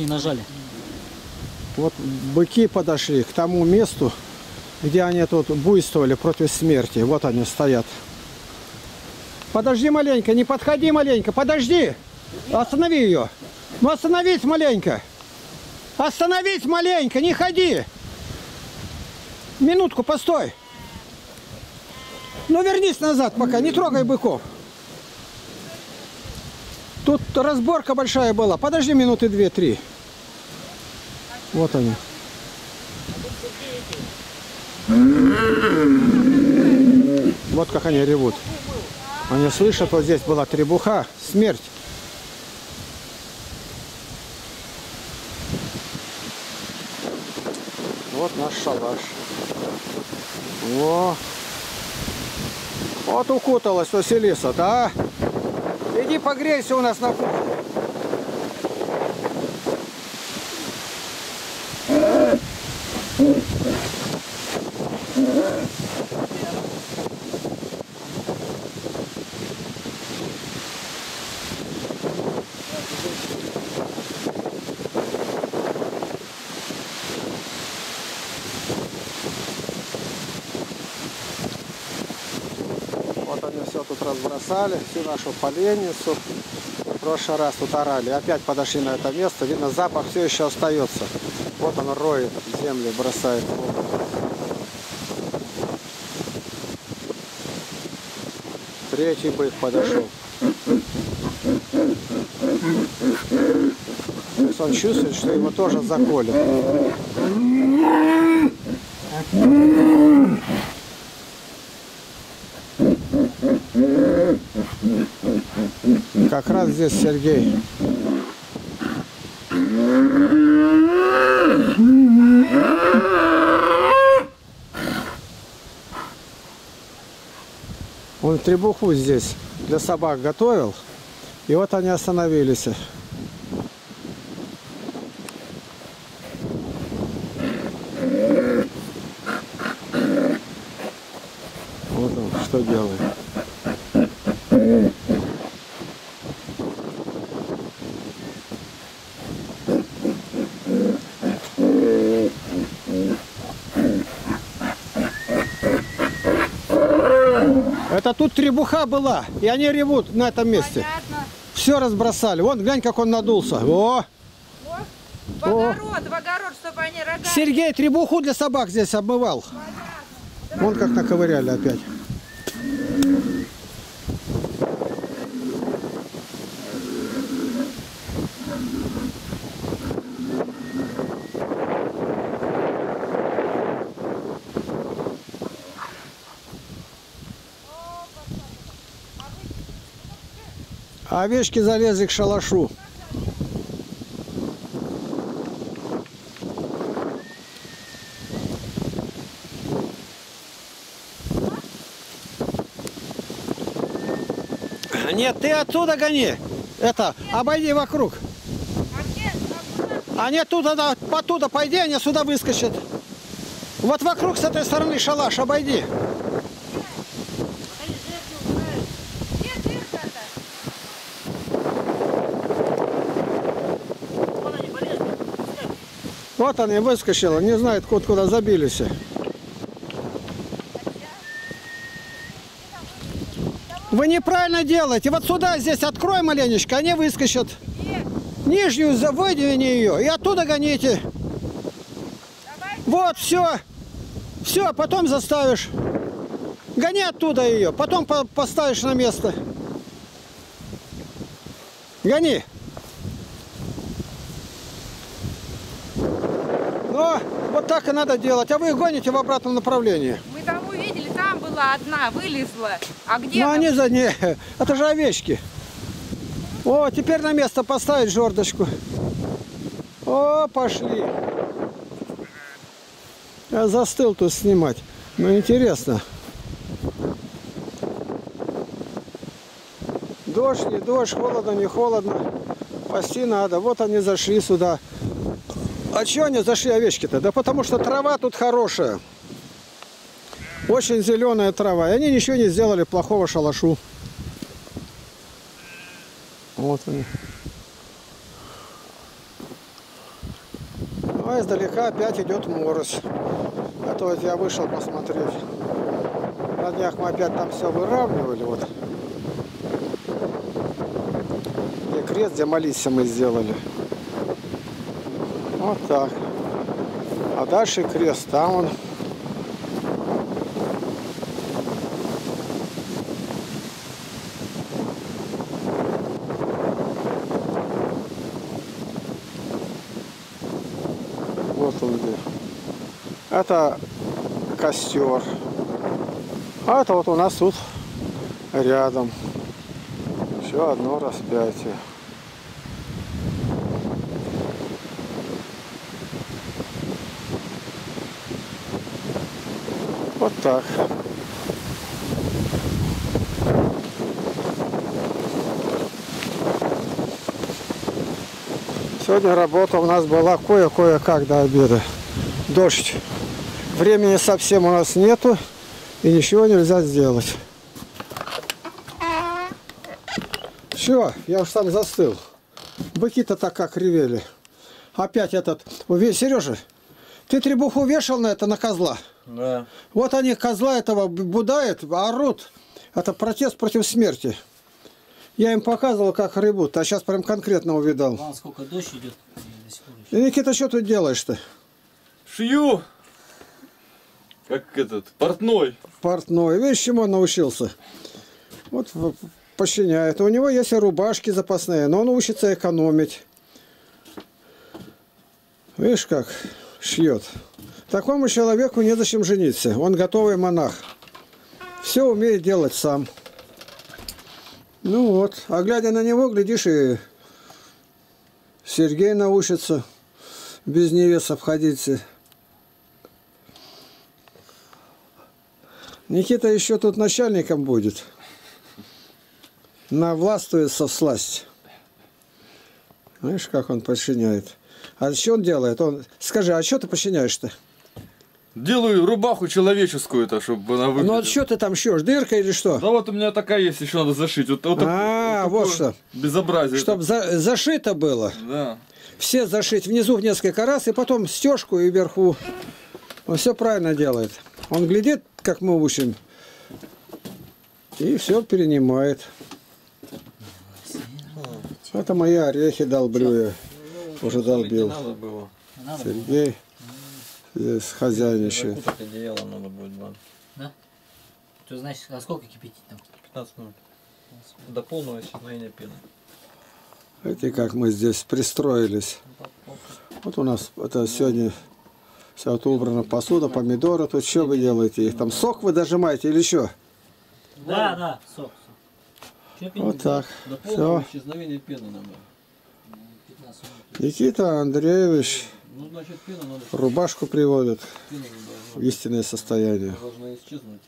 не нажали. Вот быки подошли к тому месту, где они тут буйствовали против смерти. Вот они стоят. Подожди маленько, не подходи маленько, подожди. Останови ее. Ну остановись маленько. Остановись маленько, не ходи. Минутку, постой. Ну вернись назад пока, не трогай быков. Тут разборка большая была. Подожди минуты две-три. Вот они. Вот как они ревут. Они слышат, вот здесь была требуха, смерть. Вот наш шалаш. О, вот укуталась Василиса-то, а? Иди погрейся у нас на кухне. Вот они все тут разбросали, всю нашу поленницу. В прошлый раз тут орали. Опять подошли на это место. Видно, запах все еще остается. Вот он роет землю, бросает. воду. Третий бык подошел. То есть он чувствует, что его тоже заколят. Как раз здесь Сергей. Он требуху здесь для собак готовил. И вот они остановились. Вот он что делает. Это тут требуха была, и они ревут на этом месте. Понятно. Все разбросали. Вон, глянь, как он надулся. О, В огород, в огород, чтобы они рога. Сергей требуху для собак здесь обмывал. Вон как наковыряли опять. А овечки залезли к шалашу. Нет, ты оттуда гони. Это, обойди вокруг. Они оттуда, оттуда пойди, они сюда выскочат. Вот вокруг с этой стороны шалаш, обойди. Вот они выскочила, не знают, куда, куда забились. Вы неправильно делаете. Вот сюда, здесь открой маленечко, они выскочат. Где? Нижнюю выдвини ее и оттуда гоните. Вот, все. Все, потом заставишь. Гони оттуда ее, потом по- поставишь на место. Гони. Ну, вот так и надо делать. А вы их гоните в обратном направлении. Мы там увидели, там была одна, вылезла. А где? Ну, там? они за ней. Это же овечки. О, теперь на место поставить жердочку. О, пошли. Я застыл тут снимать. Ну, интересно. Дождь, не дождь, холодно, не холодно. Пасти надо. Вот они зашли сюда. А чего они зашли овечки-то? Да потому что трава тут хорошая. Очень зеленая трава. И они ничего не сделали плохого шалашу. Вот они. А издалека опять идет морось. Это вот я вышел посмотреть. На днях мы опять там все выравнивали. Вот. Где крест, где молиться мы сделали. Вот так. А дальше крест, там он. Вот он где. Это костер. А это вот у нас тут рядом. Еще одно распятие. Вот так. Сегодня работа у нас была кое-кое-как до обеда. Дождь. Времени совсем у нас нету и ничего нельзя сделать. Все, я уж сам застыл. Быки-то так как ревели. Опять этот... Сережа, ты требуху вешал на это, на козла? Да. Вот они козла этого будают, орут. Это протест против смерти. Я им показывал, как рыбут, а сейчас прям конкретно увидал. Вон сколько дождь идет. и Никита, что тут делаешь-то? Шью! Как этот, портной. Портной. Видишь, чему он научился? Вот починяет. У него есть и рубашки запасные, но он учится экономить. Видишь, как шьет. Такому человеку незачем жениться. Он готовый монах. Все умеет делать сам. Ну вот. А глядя на него, глядишь, и Сергей научится без невес обходиться. Никита еще тут начальником будет. Навластвует со сласть. Знаешь, как он подчиняет. А что он делает? Он... Скажи, а что ты подчиняешь-то? Делаю рубаху человеческую-то, чтобы она выглядела. Ну, а что ты там шьешь? Дырка или что? Да вот у меня такая есть, еще надо зашить. Вот, вот А, такое вот что. Безобразие. Чтоб за- зашито было. Да. Все зашить внизу в несколько раз, и потом стежку и вверху. Он все правильно делает. Он глядит, как мы учим, и все перенимает. Это мои орехи долблю я. Уже долбил. Сергей здесь хозяйничает. Закутать одеяло надо будет, да. Ты знаешь, а сколько кипятить там? 15 минут. До полного исчезновения пены. Видите, как мы здесь пристроились. Вот у нас это сегодня вся вот убрана посуда, помидоры. Тут что вы делаете? Их там сок вы дожимаете или что? Да, да, сок. сок. Вот так. До полного исчезновения пены надо. 15 минут. Никита Андреевич Ну, значит, пена надо, рубашку приводит пена в истинное состояние. должна исчезнуть.